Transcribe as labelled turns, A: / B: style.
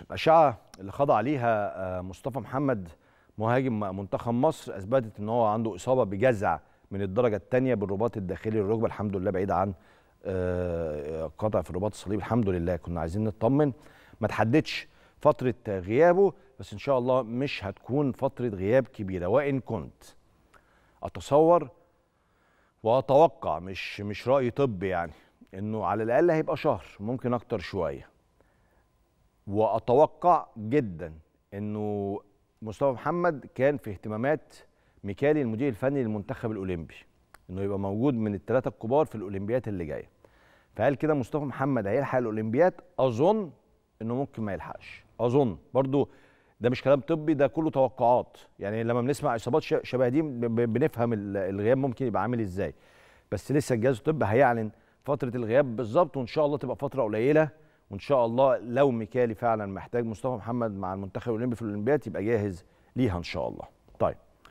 A: الأشعة اللي خضع عليها مصطفى محمد مهاجم منتخب مصر أثبتت إن هو عنده إصابة بجزع من الدرجة الثانية بالرباط الداخلي للركبة الحمد لله بعيد عن قطع في الرباط الصليبي. الحمد لله كنا عايزين نطمن. ما تحددش فترة غيابه بس إن شاء الله مش هتكون فترة غياب كبيرة. وإن كنت أتصور وأتوقع مش مش رأي طبي يعني إنه على الأقل هيبقى شهر ممكن أكتر شوية. وأتوقع جدا إنه مصطفى محمد كان في اهتمامات ميكالي المدير الفني للمنتخب الأولمبي إنه يبقى موجود من الثلاثه الكبار في الأولمبيات اللي جاية. فهل كده مصطفى محمد هيلحق الأولمبيات؟ أظن إنه ممكن ما يلحقش. أظن. برضو ده مش كلام طبي ده كله توقعات. يعني لما بنسمع إصابات شبه دي بنفهم الغياب ممكن يبقى عامل إزاي. بس لسه الجهاز الطبي هيعلن فترة الغياب بالظبط وإن شاء الله تبقى فترة قليلة وإن شاء الله لو ميكالي فعلا محتاج مصطفى محمد مع المنتخب الأولمبي في الأولمبياد يبقى جاهز ليها إن شاء الله.